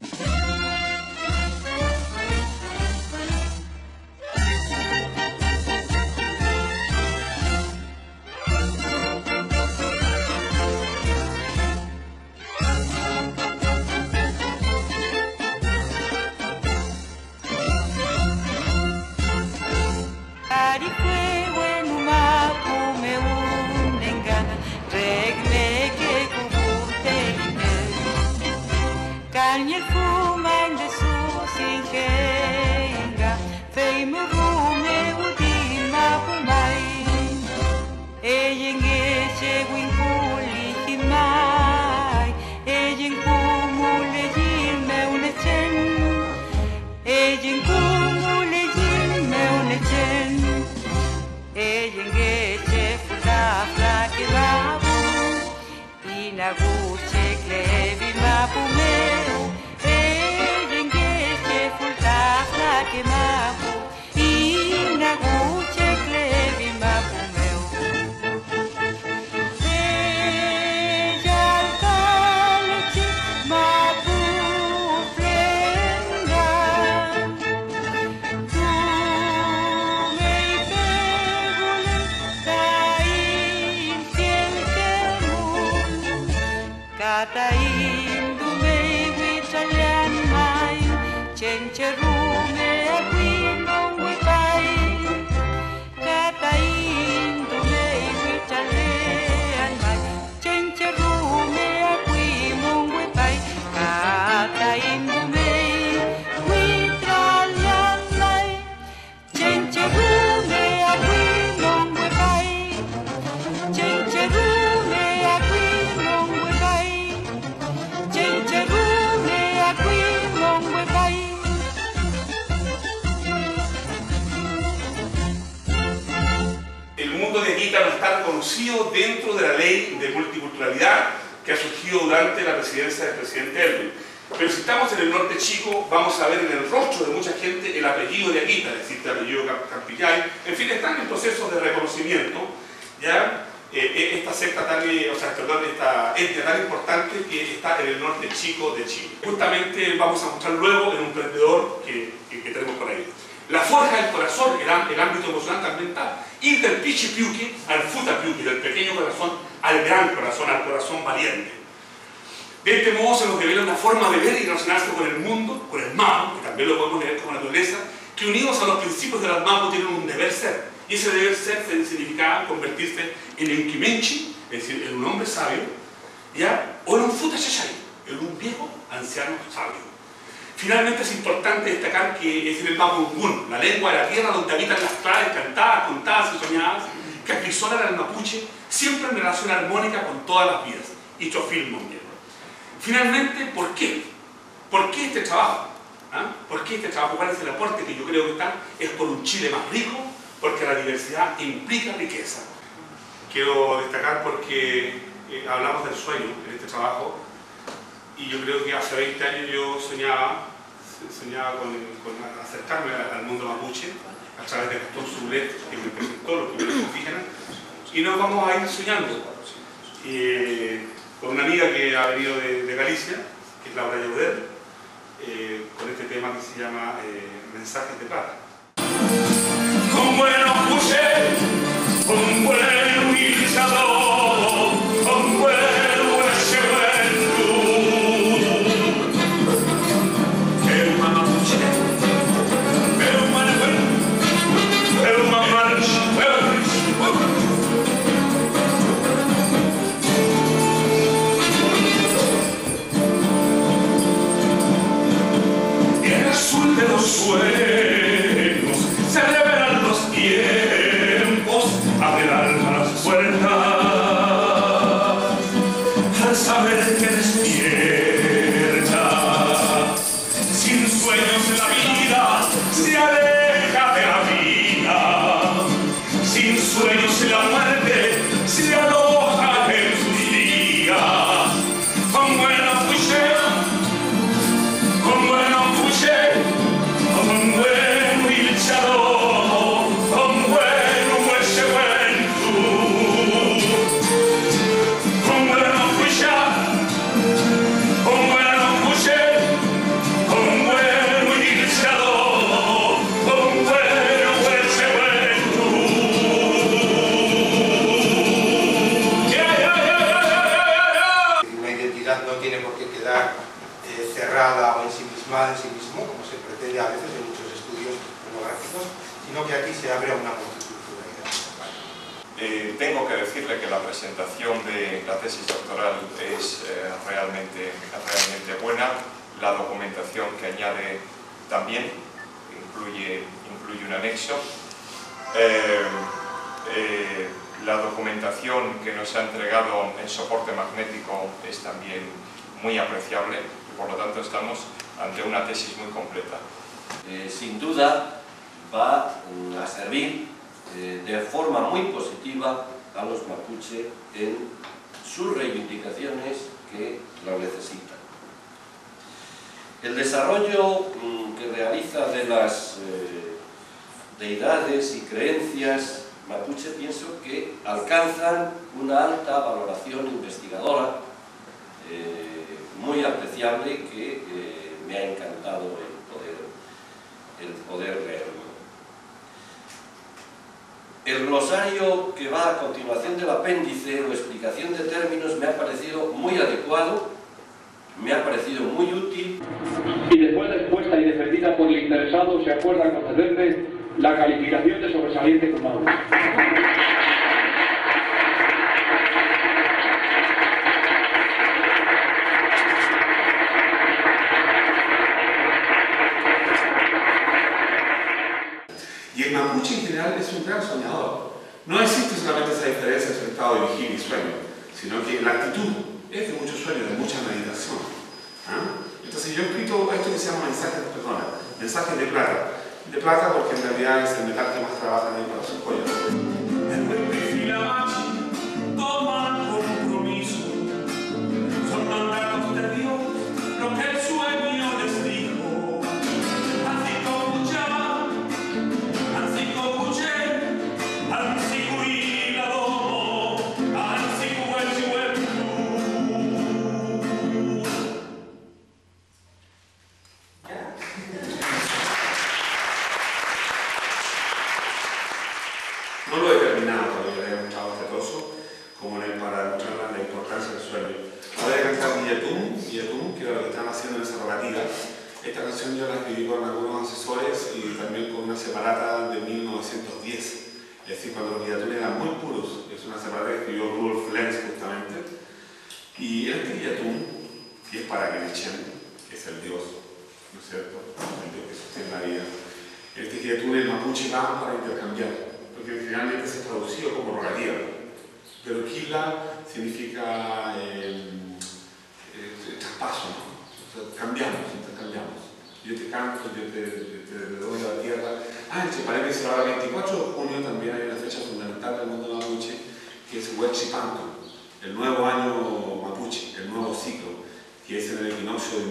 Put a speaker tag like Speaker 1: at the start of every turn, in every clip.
Speaker 1: Yeah. dentro de la ley de multiculturalidad que ha surgido durante la presidencia del presidente Elvin. Pero si estamos en el norte chico, vamos a ver en el rostro de mucha gente el apellido de Aguita, es decir, el apellido Campillay. En fin, están en procesos de reconocimiento, ¿ya? Eh, eh, esta secta tan, eh, o sea, perdón, esta entidad tan importante que está en el norte chico de Chile. Justamente vamos a mostrar luego en un emprendedor que, que tenemos por ahí. La forja del corazón, el, el ámbito emocional también está. Ir del pichi piuki al futa piuki, del pequeño corazón al gran corazón, al corazón valiente. De este modo se nos revela una forma de ver y relacionarse con el mundo, con el mago, que también lo podemos leer como naturaleza, que unidos a los principios del mago tienen un deber ser. Y ese deber ser significaba convertirse en un kimenchi, es decir, en un hombre sabio, ¿ya? o en un futa en un viejo anciano sabio. Finalmente es importante destacar que es en el Mapungún, la lengua de la tierra donde habitan las claves cantadas, contadas y soñadas, que acrisolan al mapuche siempre en relación armónica con todas las vidas. Y Chofil Finalmente, ¿por qué? ¿Por qué este trabajo? ¿Ah? ¿Por qué este trabajo? ¿Cuál el aporte que yo creo que está? Es por un Chile más rico, porque la diversidad implica riqueza. Quiero destacar porque eh, hablamos del sueño en este trabajo y yo creo que hace 20 años yo soñaba, soñaba con, acercarme al mundo mapuche a través de Gastón Sublet, que me presentó los primeros indígenas, y nos vamos a ir soñando. con una amiga que ha venido de, Galicia, que es Laura Yauder, eh, con este tema que se llama eh, Mensajes de Paz. Con buenos con buen
Speaker 2: sino que aquí se abre a una multiculturalidad.
Speaker 3: Eh, tengo que decirle que la presentación de la tesis doctoral es eh, realmente, realmente buena, la documentación que añade también incluye, incluye un anexo. la documentación que nos ha entregado en soporte magnético es también muy apreciable por lo tanto estamos ante una tesis muy completa.
Speaker 4: Eh, sin duda va a servir eh, de forma muy positiva a los mapuche en sus reivindicaciones que lo necesitan. El desarrollo mm, que realiza de las eh, deidades y creencias mapuche pienso que alcanzan una alta valoración investigadora muy apreciable que eh, me ha encantado el poder, el poder. El glosario que va a continuación del apéndice o explicación de términos me ha parecido muy adecuado, me ha parecido muy útil.
Speaker 5: Y después de expuesta y defendida por el interesado, se acuerda concederle la calificación de sobresaliente como
Speaker 1: es un gran soñador. No existe solamente esa diferencia entre estado de vigilia y sueño, sino que la actitud es de mucho sueño, de mucha meditación. ¿ah? Entonces yo he escrito esto que se llama mensajes, perdona, mensajes de plata. De plata porque en realidad es el metal que más trabaja en para su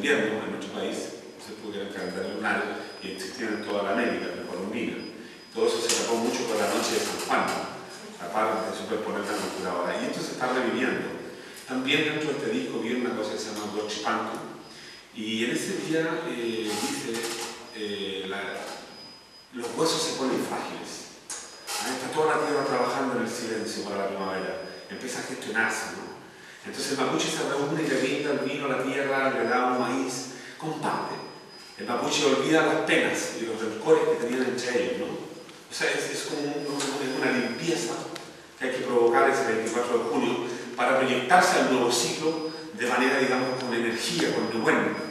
Speaker 1: en nuestro país
Speaker 6: se
Speaker 1: pudiera cantar el lunar y existían en toda la América precolombina. Todo eso se tapó mucho con la noche de San Juan, aparte de superponer la cultura ahora. Y esto se está reviviendo. También dentro de este disco viene una cosa que se
Speaker 6: llama
Speaker 1: Deutsche Punk, y en ese día eh, dice, eh, los huesos se ponen frágiles. Ahí está toda la tierra trabajando en el silencio para la primavera. Empieza a gestionarse, ¿no? Entonces el mapuche se reúne y le brinda el vino a la tierra, le da un maíz, comparte. El mapuche olvida las penas y los rencores que tenían entre ellos. O sea, es, como una limpieza que hay que provocar ese 24 de junio para proyectarse al nuevo ciclo de manera, digamos, con energía, con nuevo.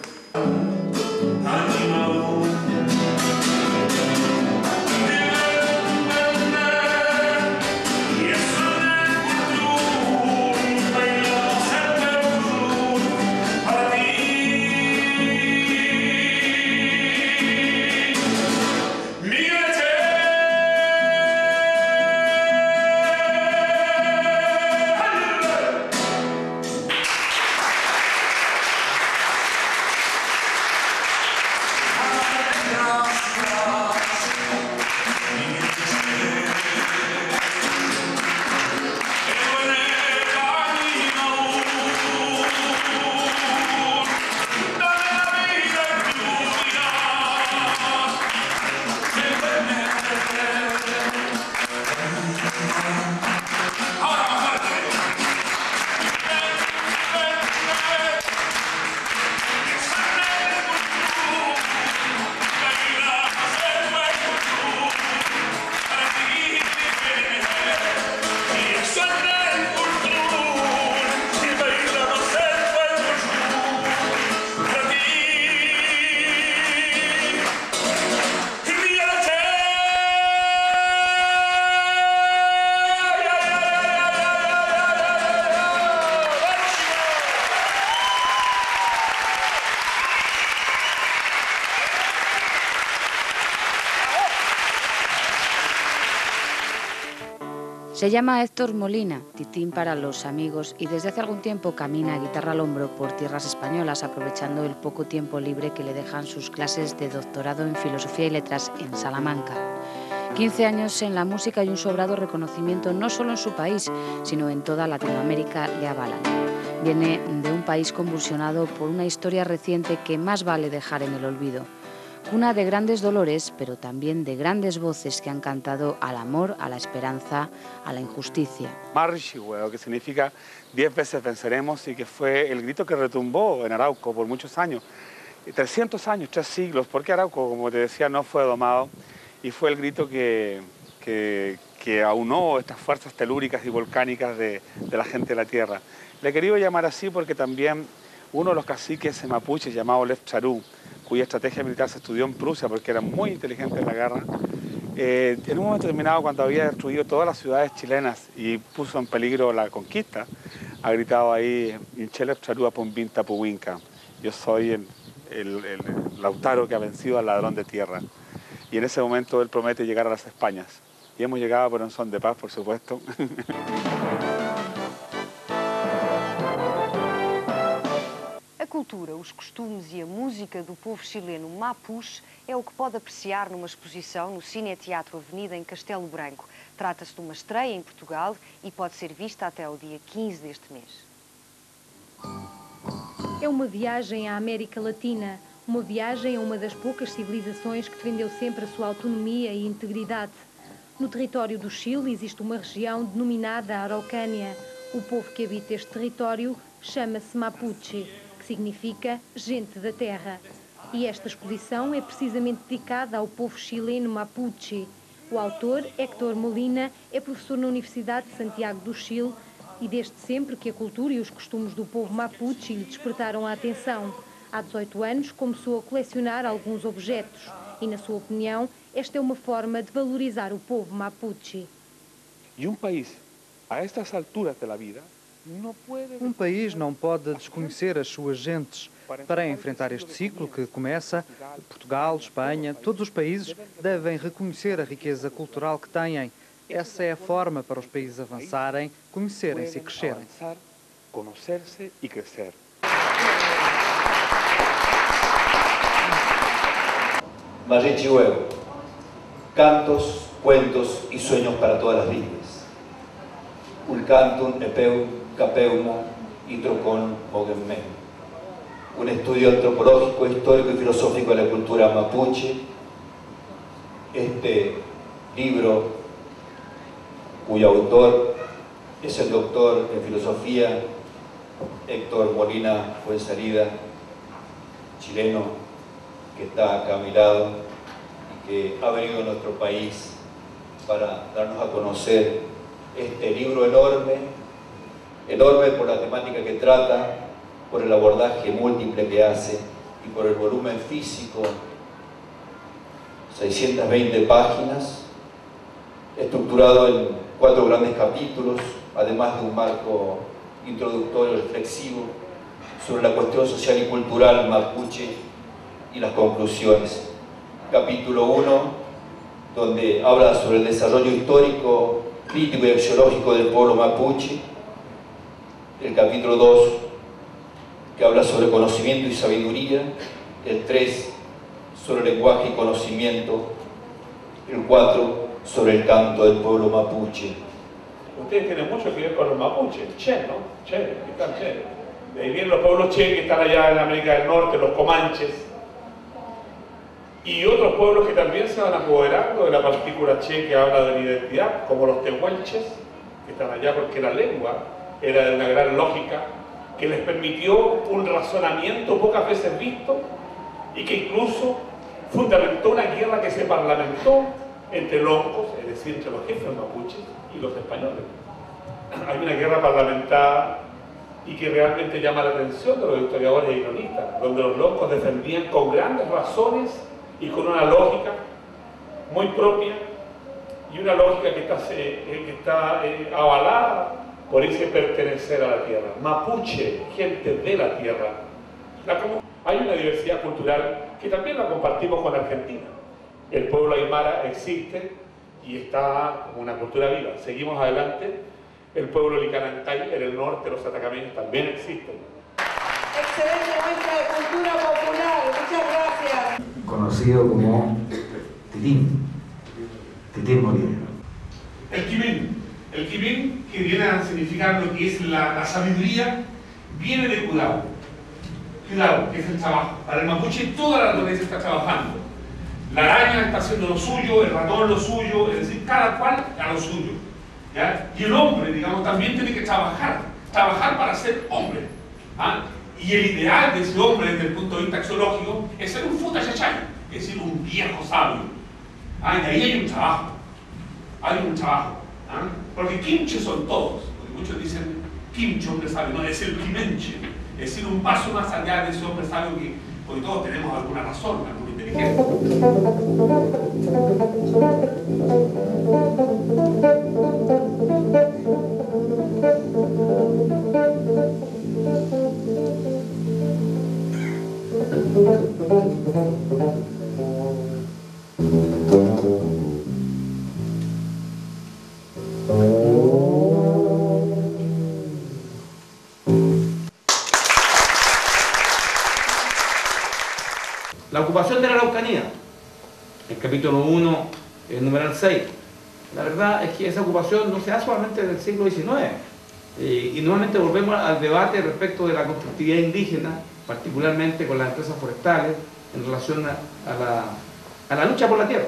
Speaker 6: Se llama Héctor Molina, titín para los amigos, y desde hace algún tiempo camina guitarra al hombro por tierras españolas, aprovechando el poco tiempo libre que le dejan sus clases de doctorado en Filosofía y Letras en Salamanca. 15 años en la música y un sobrado reconocimiento no solo en su país, sino en toda Latinoamérica le avalan. Viene de un país convulsionado por una historia reciente que más vale dejar en el olvido cuna de grandes dolores, pero también de grandes voces que han cantado al amor, a la esperanza, a la injusticia.
Speaker 7: Marchihueo, que significa diez veces venceremos y que fue el grito que retumbó en Arauco por muchos años. 300 años, tres siglos, porque Arauco, como te decía, no fue domado y fue el grito que, que, aunó estas fuerzas telúricas y volcánicas de, de la gente de la tierra. Le he querido llamar así porque también uno de los caciques mapuches llamado Lev Charú, cuya estrategia militar se estudió en Prusia porque era muy inteligente en la guerra, eh, en un momento determinado cuando había destruido todas las ciudades chilenas y puso en peligro la conquista, ha gritado ahí, Charúa yo soy el, el, lautaro que ha vencido al ladrón de tierra. Y en ese momento él promete llegar a las Españas. Y hemos llegado por un son de paz, por supuesto.
Speaker 8: cultura, os costumes e a música do povo chileno Mapuche é o que pode apreciar numa exposição no Cine Teatro Avenida em Castelo Branco. Trata-se de uma estreia em Portugal e pode ser vista até o dia 15 deste mês.
Speaker 9: É uma viagem à América Latina, uma viagem a uma das poucas civilizações que defendeu sempre a sua autonomia e integridade. No território do Chile existe uma região denominada Araucânia. O povo que habita este território chama-se Mapuche significa gente da terra. E esta exposição é precisamente dedicada ao povo chileno Mapuche. O autor, Héctor Molina, é professor na Universidade de Santiago do Chile e desde sempre que a cultura e os costumes do povo Mapuche lhe despertaram a atenção. Há 18 anos começou a colecionar alguns objetos e, na sua opinião, esta é uma forma de valorizar o povo Mapuche.
Speaker 7: E um país, a estas alturas da vida,
Speaker 10: um país não pode desconhecer as suas gentes. Para enfrentar este ciclo que começa, Portugal, Espanha, todos os países devem reconhecer a riqueza cultural que têm. Essa é a forma para os países avançarem, conhecerem-se e crescerem.
Speaker 7: Conhecer-se e crescer.
Speaker 11: Marritihuevo. Cantos, cuentos y sueños para todas las vidas. Ulcantum epeu Capeuma y Trocón Moguenme. Un estudio antropológico, histórico y filosófico de la cultura mapuche. Este libro, cuyo autor es el doctor en filosofía Héctor Molina Fuenzalida, chileno, que está acá a mi lado y que ha venido a nuestro país para darnos a conocer este libro enorme enorme por la temática que trata, por el abordaje múltiple que hace y por el volumen físico, 620 páginas, estructurado en cuatro grandes capítulos, además de un marco introductorio reflexivo sobre la cuestión social y cultural mapuche y las conclusiones. Capítulo 1, donde habla sobre el desarrollo histórico, crítico y axiológico del pueblo mapuche, el capítulo 2, que habla sobre conocimiento y sabiduría, el 3, sobre lenguaje y conocimiento, el 4, sobre el canto del pueblo mapuche.
Speaker 1: Ustedes tienen mucho que ver con los mapuches, che, ¿no? Che, están che. De ahí vienen los pueblos che que están allá en América del Norte, los comanches, y otros pueblos que también se van apoderando de la partícula che que habla de la identidad, como los tehuelches, que están allá porque la lengua era de una gran lógica, que les permitió un razonamiento pocas veces visto y que incluso fundamentó una guerra que se parlamentó entre locos, es decir, entre los jefes mapuches y los españoles. Hay una guerra parlamentada y que realmente llama la atención de los historiadores y cronistas, donde los locos defendían con grandes razones y con una lógica muy propia y una lógica que está, eh, que está eh, avalada por ese pertenecer a la tierra. Mapuche, gente de la tierra. hay una diversidad cultural que también la compartimos con Argentina. El pueblo aymara existe
Speaker 7: y está como una cultura viva. Seguimos adelante, el pueblo licanantay en el norte, los atacameños también existen.
Speaker 12: Excelente muestra de cultura popular, muchas gracias.
Speaker 13: Conocido como Titín, Titín Bolívar.
Speaker 1: El Quimín, el Quimín que viene a significar lo que es la, sabiduría, viene de cuidado. Cuidado, que es el trabajo. Para el mapuche toda la naturaleza está trabajando. La araña está haciendo lo suyo, el ratón lo suyo, es decir, cada cual a lo suyo. ¿ya? Y el hombre, digamos, también tiene que trabajar, trabajar para ser hombre. ¿ah? Y el ideal de ese hombre desde el punto de vista axiológico es ser un futachachay, es decir, un viejo sabio. ¿ah? Y ahí hay un trabajo, hay un trabajo. ¿Ah? Porque quinche son todos, porque muchos dicen quinche, hombre sabio, no, es el quimenche, es decir, un paso más allá de ese hombre sabio que hoy todos tenemos alguna razón, alguna inteligencia.
Speaker 14: De el capítulo 1, el numeral 6. La verdad es que esa ocupación no se da solamente desde el siglo XIX. Eh, y nuevamente volvemos al debate respecto de la constructividad indígena, particularmente con las empresas forestales, en relación a, la, lucha por la tierra,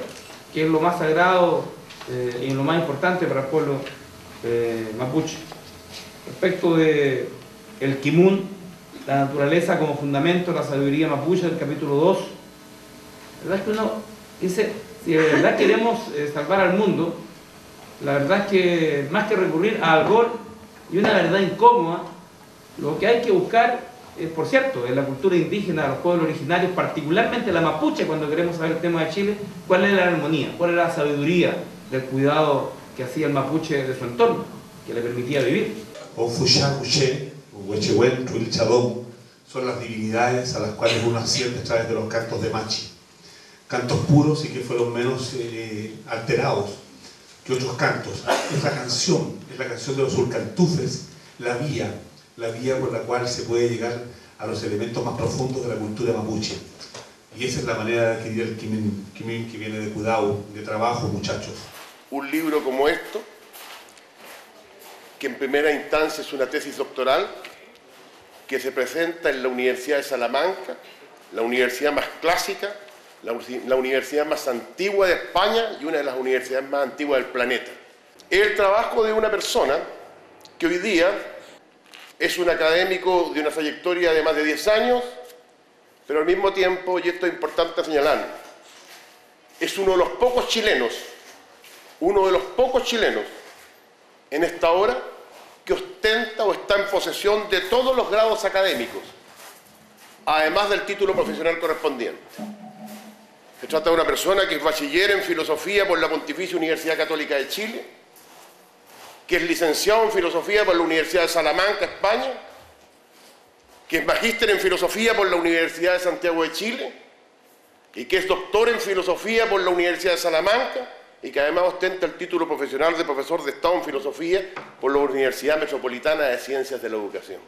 Speaker 14: que es lo más sagrado eh, y lo más importante para el pueblo eh, mapuche. Respecto de el Kimun, la naturaleza como fundamento, la sabiduría mapuche del capítulo 2, la verdad es que uno dice, si de verdad queremos eh, salvar al mundo, la verdad es que más que recurrir a algo y una verdad incómoda, lo que hay que buscar, es, por cierto, en la cultura indígena, los pueblos originarios, particularmente la mapuche, cuando queremos saber el tema de Chile, cuál es la armonía, cuál es la sabiduría del cuidado que hacía el mapuche de su entorno, que le permitía vivir.
Speaker 15: Son las divinidades a las cuales uno asciende a través de los cantos de Machi. Cantos puros y que fueron menos eh, alterados que otros cantos. Esta canción es la canción de los urcantufes, la vía, la vía por la cual se puede llegar a los elementos más profundos de la cultura mapuche. Y esa es la manera de adquirir el quimin, quimin que viene de cuidado, de trabajo, muchachos.
Speaker 16: Un libro como esto, que en primera instancia es una tesis doctoral, que se presenta en la Universidad de Salamanca, la universidad más clásica, la, universidad más antigua de España y una de las universidades más antiguas del planeta. Es el trabajo de una persona que hoy día es un académico de una trayectoria de más de 10 años, pero al mismo tiempo, y esto es importante señalar, es uno de los pocos chilenos, uno de los pocos chilenos en esta hora que ostenta o está en posesión de todos los grados académicos, además del título profesional correspondiente. Se trata de una persona que es bachiller en filosofía por la Pontificia Universidad Católica de Chile, que es licenciado en filosofía por la Universidad de Salamanca, España, que es magíster en filosofía por la Universidad de Santiago de Chile y que es doctor en filosofía por la Universidad de Salamanca y que además ostenta el título profesional de profesor de Estado en filosofía por la Universidad Metropolitana de Ciencias de la Educación.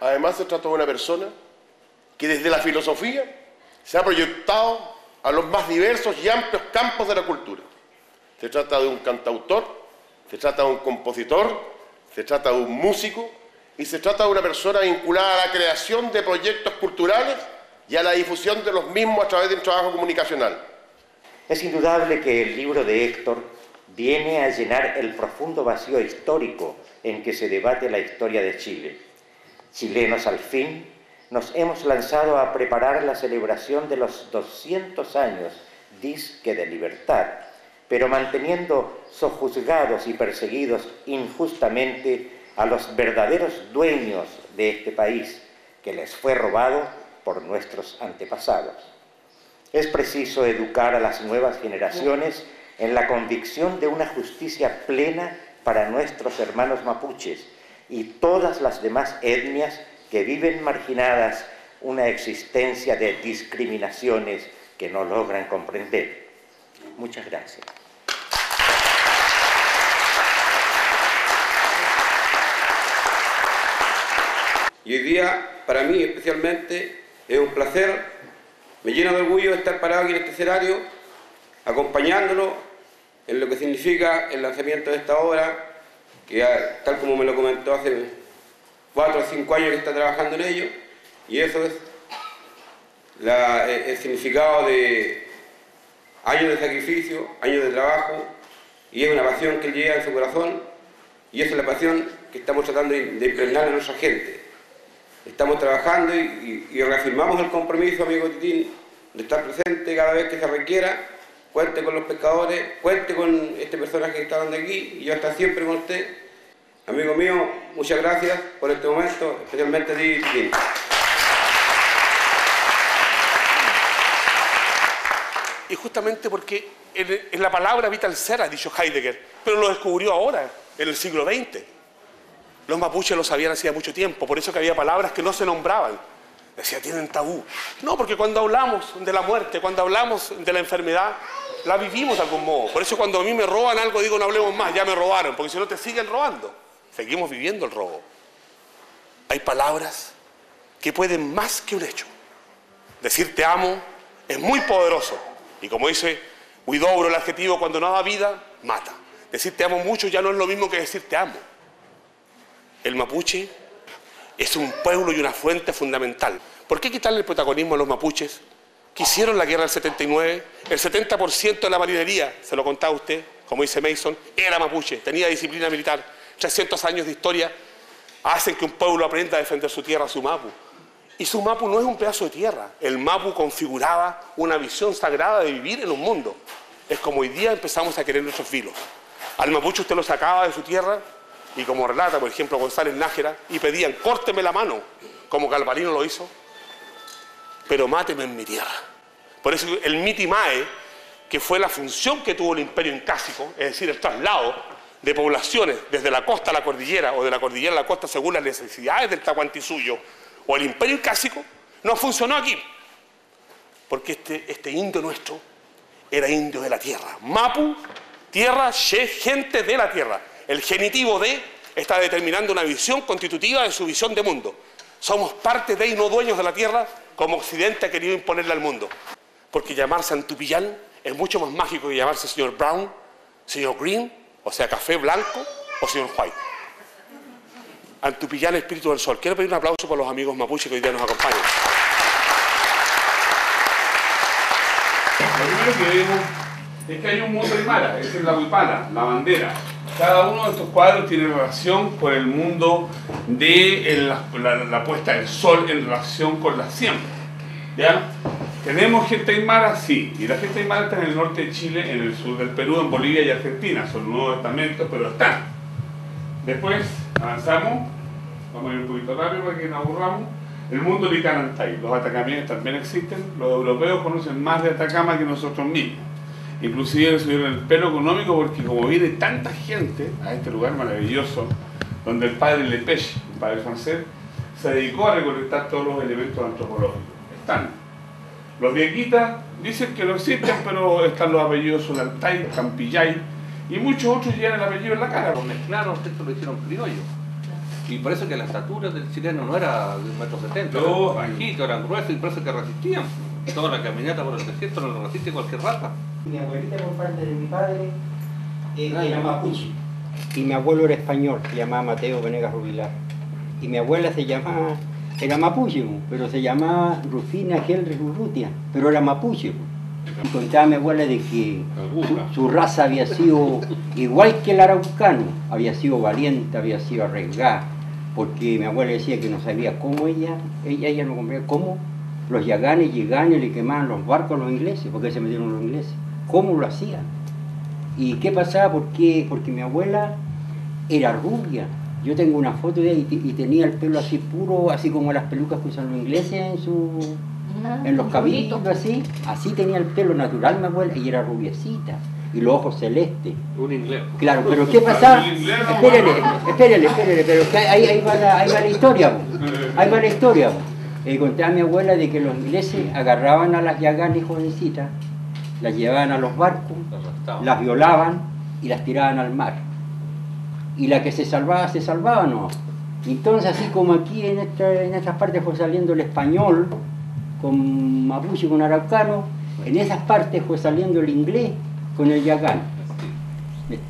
Speaker 16: Además se trata de una persona que desde la filosofía se ha proyectado a los más diversos y amplios campos de la cultura. Se trata de un cantautor, se trata de un compositor, se trata de un músico y se trata de una persona vinculada a la creación de proyectos culturales y a la difusión de los mismos a través de un trabajo comunicacional.
Speaker 17: Es indudable que el libro de Héctor viene a llenar el profundo vacío histórico en que se debate la historia de Chile. Chilenos al fin nos hemos lanzado a preparar la celebración de los 200 años disque de libertad, pero manteniendo sojuzgados y perseguidos injustamente a los verdaderos dueños de este país que les fue robado por nuestros antepasados. Es preciso educar a las nuevas generaciones en la convicción de una justicia plena para nuestros hermanos mapuches y todas las demás etnias que viven marginadas una existencia de discriminaciones que no logran comprender. Muchas gracias.
Speaker 18: Y hoy día, para mí especialmente, es un placer, me llena de orgullo estar parado aquí en este escenario, acompañándolo en lo que significa el lanzamiento de esta obra, que tal como me lo comentó hace cuatro o cinco años que está trabajando en ello, y eso es el significado de años de sacrificio, años de trabajo, y es una pasión que él lleva en su corazón, y esa es la pasión que estamos tratando de impregnar a nuestra gente. Estamos trabajando y, reafirmamos el compromiso, amigo Titín, de estar presente cada vez que se requiera, cuente con los pescadores, cuente con este personaje que está dando aquí, y yo estar siempre con usted. Amigo mío, muchas gracias por este momento, especialmente a ti.
Speaker 1: Y justamente porque en, la palabra habita el ser, ha dicho Heidegger, pero lo descubrió ahora, en el siglo XX. Los mapuches lo sabían hacía mucho tiempo, por eso que había palabras que no se nombraban. Decía, tienen tabú. No, porque cuando hablamos de la muerte, cuando hablamos de la enfermedad, la vivimos de algún modo. Por eso cuando a mí me roban algo, digo, no hablemos más, ya me robaron, porque si no te siguen robando. Seguimos viviendo el robo. Hay palabras que pueden más que un hecho. Decir te amo es muy poderoso. Y como dice Huidobro, el adjetivo, cuando no da vida, mata. Decir te amo mucho ya no es lo mismo que decir te amo. El mapuche es un pueblo y una fuente fundamental. ¿Por qué quitarle el protagonismo a los mapuches? que hicieron la guerra del 79, el 70% de la marinería, se lo contaba usted, como dice Mason, era mapuche, tenía disciplina militar. 300 años de historia hacen que un pueblo aprenda a defender su tierra, su mapu. Y su mapu no es un pedazo de tierra, el mapu configuraba una visión sagrada de vivir en un mundo. Es como hoy día empezamos a querer nuestros filos. Al mapuche usted lo sacaba de su tierra y como relata, por ejemplo, González Nájera, y pedían, córteme la mano, como Calvarino lo hizo, pero máteme en mi tierra. Por eso el mitimae, que fue la función que tuvo el imperio incásico, es decir, el traslado de poblaciones desde la costa a la cordillera o de la cordillera a la costa según las necesidades del Tahuantinsuyo o el imperio incásico, no funcionó aquí. Porque este, este indio nuestro era indio de la tierra. Mapu, tierra, she, gente de la tierra. El genitivo de está determinando una visión constitutiva de su visión de mundo. Somos parte de y no dueños de la tierra como Occidente ha querido imponerle al mundo. Porque llamarse Antupillán es mucho más mágico que llamarse señor Brown, señor Green, o sea, café blanco o señor White. Antupillán, espíritu del sol. Quiero pedir un aplauso para los amigos mapuches que hoy día nos acompañan. Lo primero que vemos es que hay un mundo aymara, es la huipala, la bandera. Cada uno de estos cuadros tiene relación con el mundo de la, puesta del sol en relación con la siembra. ¿Ya? ¿Tenemos gente aymara? Sí. Y la gente aymara está en el norte de Chile, en el sur del Perú, en Bolivia y Argentina. Son nuevos estamentos, pero están. Después avanzamos. Vamos a ir un poquito rápido para que nos aburramos. El mundo de Canantay. Los atacamientos también existen. Los europeos conocen más de Atacama que nosotros mismos. Inclusive subieron el pelo económico porque como viene tanta gente a este lugar maravilloso, donde el padre Lepech, el padre francés, se dedicó a recolectar todos los elementos antropológicos. Están. Los viequitas dicen que no existen, pero están los apellidos Solantay, Campillay, y muchos otros llevan el apellido en la cara.
Speaker 19: Lo mezclaron, esto lo hicieron criollo. Y por eso que la estatura del chileno no era de un metro setenta, no, eran bajitos, eran gruesos y por eso que resistían. Toda la caminata por el desierto no lo resiste cualquier raza.
Speaker 20: Mi abuelita por parte de mi padre eh, era mapuche. Y mi abuelo era español, se llamaba Mateo Venegas Rubilar. Y mi abuela se llamaba, era mapuche, pero se llamaba Rufina Henry Urrutia, pero era mapuche. Y contaba mi abuela de que su, raza había sido igual que el araucano, había sido valiente, había sido arriesgada, porque mi abuela decía que no sabía cómo ella, ella, ella no comprendía cómo los yaganes y le quemaban los barcos a los ingleses, porque se metieron los ingleses cómo lo hacía. ¿Y qué pasaba? Porque, porque mi abuela era rubia. Yo tengo una foto de ella y, tenía el pelo así puro, así como las pelucas que usan los ingleses en, su, en los cabildos, así. Así tenía el pelo natural mi abuela y era rubiecita. Y los ojos celestes.
Speaker 19: Un inglés.
Speaker 20: Claro, pero ¿qué pasaba? Espérele, espérele, espérele, pero ahí, ahí, va la, ahí va la historia. Ahí va la historia. Eh, conté a mi abuela de que los ingleses agarraban a las yaganes jovencitas las llevaban a los barcos, las violaban y las tiraban al mar. Y la que se salvaba, se salvaba, no. Entonces, así como aquí en, esta, en estas partes fue saliendo el español, con mapuche, con araucano, en esas partes fue saliendo el inglés con el yagán.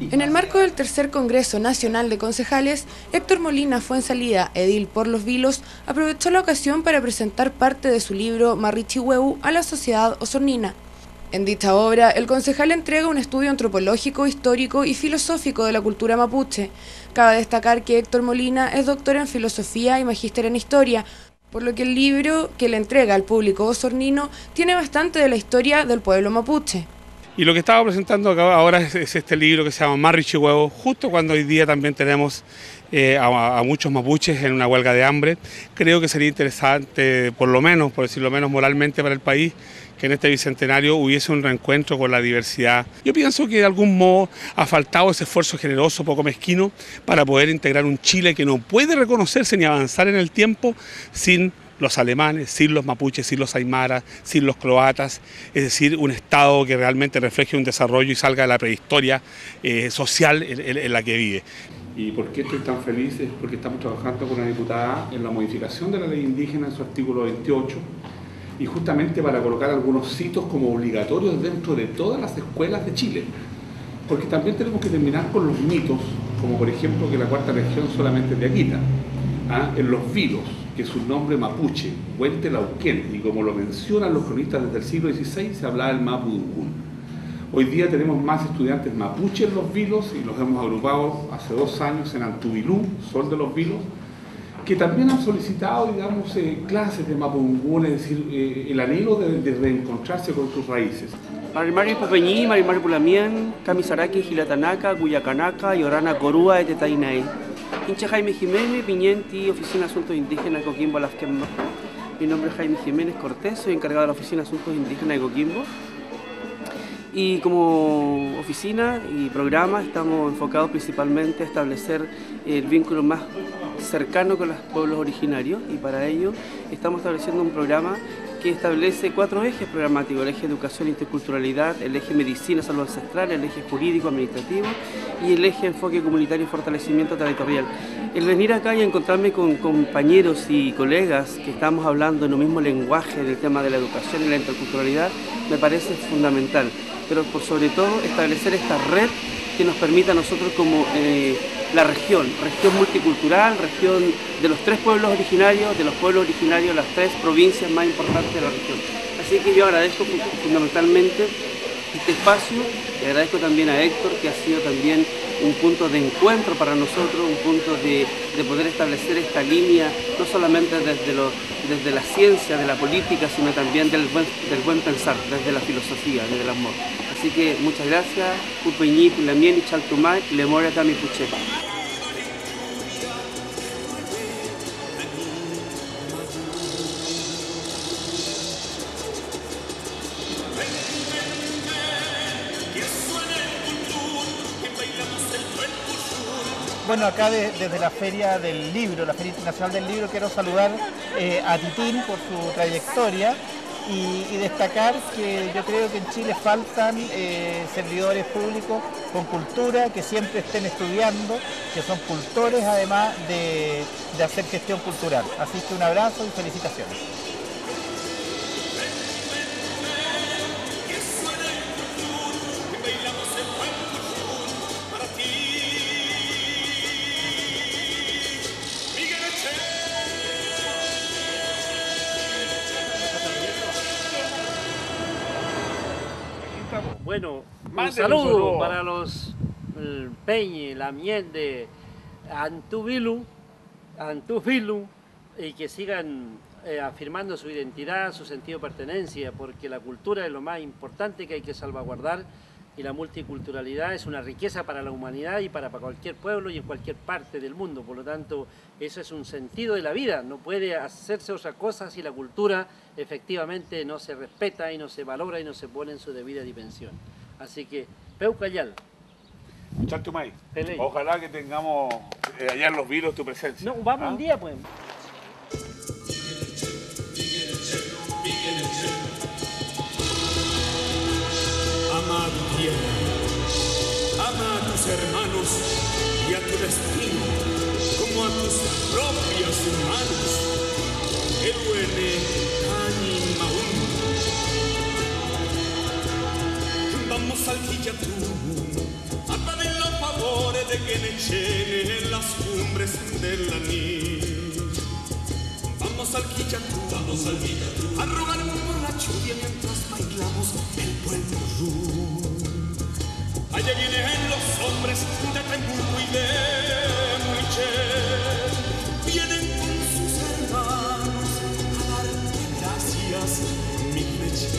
Speaker 21: En el marco del tercer Congreso Nacional de Concejales, Héctor Molina fue en salida edil por los Vilos, aprovechó la ocasión para presentar parte de su libro Marichihueu a la sociedad osornina. En dicha obra, el concejal entrega un estudio antropológico, histórico y filosófico de la cultura mapuche. Cabe destacar que Héctor Molina es doctor en filosofía y magíster en historia, por lo que el libro que le entrega al público osornino tiene bastante de la historia del pueblo mapuche.
Speaker 1: Y lo que estaba presentando ahora es, este libro que se llama Marrichi Huevo, justo cuando hoy día también tenemos eh, a, muchos mapuches en una huelga de hambre. Creo que sería interesante, por lo menos, por decirlo menos moralmente para el país, que en este bicentenario hubiese un reencuentro con la diversidad. Yo pienso que de algún modo ha faltado ese esfuerzo generoso, poco mezquino, para poder integrar un Chile que no puede reconocerse ni avanzar en el tiempo sin los alemanes, sin los mapuches, sin los aymaras, sin los croatas, es decir, un Estado que realmente refleje un desarrollo y salga de la prehistoria eh, social en, la que vive. ¿Y por qué estoy tan feliz? Es porque estamos trabajando con una diputada en la modificación de la ley indígena en su artículo 28 y justamente para colocar algunos sitios como obligatorios dentro de todas las escuelas de Chile. Porque también tenemos que terminar con los mitos, como por ejemplo que la cuarta región solamente es de Aquita, ¿ah? en los vilos, que su nombre mapuche, Huentelauquén, y como lo mencionan los cronistas desde el siglo XVI, se hablaba el Mapudungún. Hoy día tenemos más estudiantes mapuche en los vilos y los hemos agrupado hace dos años en Antubilú, Sol de los Vilos, que también han solicitado, digamos, eh, clases de Mapudungún, es decir, eh, el anhelo de, reencontrarse con sus raíces.
Speaker 22: Marimari Pupeñí, Marimari Pulamien, Kamisaraki, Gilatanaka, Guyacanaka, Yorana Corúa, Etetainae. Hincha Jaime Jiménez, Piñenti, Oficina de Asuntos Indígenas de Coquimbo, Alasquemba. Mi nombre es Jaime Jiménez Cortés, soy encargado de la Oficina de Asuntos Indígenas de Coquimbo. Y como oficina y programa estamos enfocados principalmente a establecer el vínculo más cercano con los pueblos originarios y para ello estamos estableciendo un programa que establece cuatro ejes programáticos, el eje educación e interculturalidad, el eje medicina, salud ancestral, el eje jurídico administrativo y el eje enfoque comunitario y fortalecimiento territorial. El venir acá y encontrarme con compañeros y colegas que estamos hablando en el mismo lenguaje del tema de la educación y la interculturalidad me parece fundamental, pero por sobre todo establecer esta red que nos permita a nosotros como eh, la región, región multicultural, región de los tres pueblos originarios, de los pueblos originarios las tres provincias más importantes de la región. Así que yo agradezco fundamentalmente este espacio y agradezco también a Héctor que ha sido también un punto de encuentro para nosotros, un punto de, poder establecer esta línea, no solamente desde, la ciencia, de la política, sino también del buen, pensar, desde la filosofía, desde el amor. Así que muchas gracias, Upeñi, Lamien y Chaltumay, Lemora Puche.
Speaker 23: Acá desde la Feria del Libro, la Feria Internacional del Libro, quiero saludar eh, a Titín por su trayectoria y, destacar que yo creo que en Chile faltan eh, servidores públicos con cultura, que siempre estén estudiando, que son cultores además de hacer gestión cultural. Así que un abrazo y felicitaciones.
Speaker 24: Bueno, un saludo para los Peñi, la miel de Antubilu, Antubilu, y que sigan eh, afirmando su identidad, su sentido de pertenencia, porque la cultura es lo más importante que hay que salvaguardar y la multiculturalidad es una riqueza para la humanidad y para, cualquier pueblo y en cualquier parte del mundo. Por lo tanto, eso es un sentido de la vida. No puede hacerse otra cosa si la cultura efectivamente no se respeta y no se valora y no se pone en su debida dimensión. Así que, Peucayal.
Speaker 1: Chantumay, ojalá que tengamos eh, allá en los vilos tu presencia.
Speaker 24: No, vamos un ¿Ah? día, pues.
Speaker 25: Tus hermanos y a tu destino, como a tus
Speaker 1: propias manos. El huele animaún. Vamos al Quillatú a pedir los favores de que me echen en las cumbres del Aní. Vamos al Quillatú, vamos al Quillatú, a rogar por la lluvia mientras bailamos el pueblo. Allá vienen los hombres de Tembulco y de Muiche, vienen con sus hermanos a darte gracias, mi leche.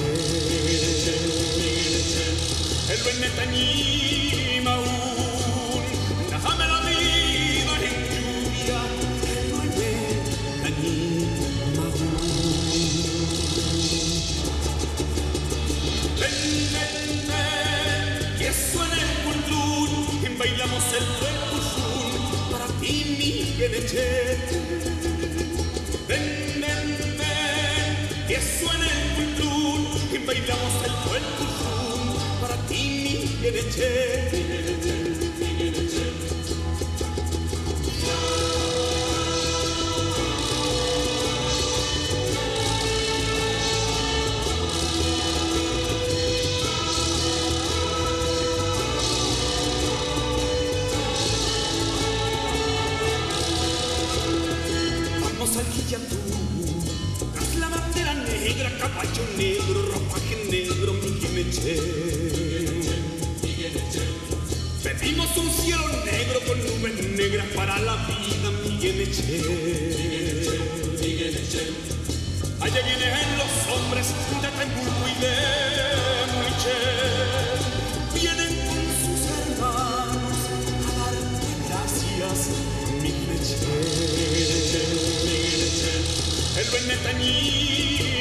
Speaker 1: El buen Netañí bailamos el cuerpo para ti, mi Tras la bandera negra, caballo negro, ropaje negro, mi. Pedimos un cielo negro con nubes negras para la vida, mi. Allá vienen los hombres de Tembulco y de. El